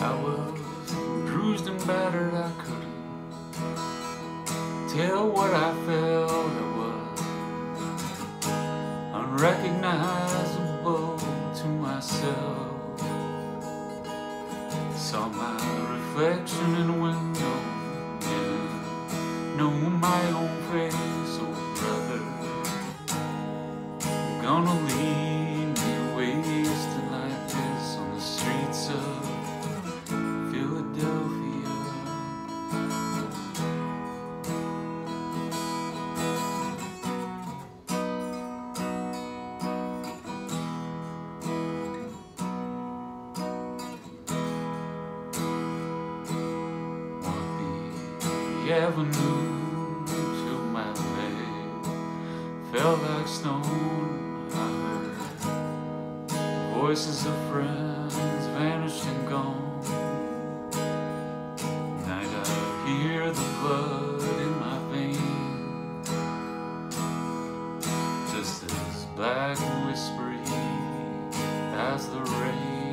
I was bruised and battered, I couldn't tell what I felt. I was unrecognizable to myself. Saw my reflection in a window, yeah. Know my own face, Avenue till my leg felt like stone. I heard voices of friends vanished and gone. Night I hear the blood in my veins, just as black and whispery as the rain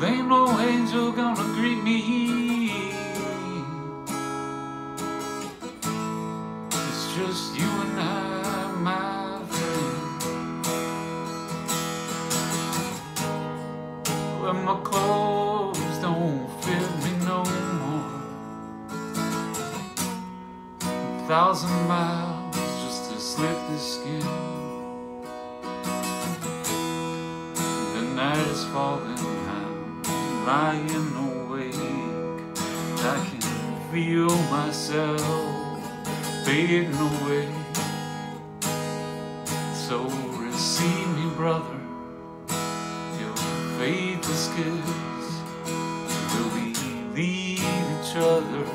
Ain't no angel gonna greet me. It's just you and I, my friend. When my clothes don't fit me no more. A thousand miles just to slip this skin. The night is falling, lying awake. I can feel myself fading away. So receive me, brother, your faithless kiss. Will we leave each other?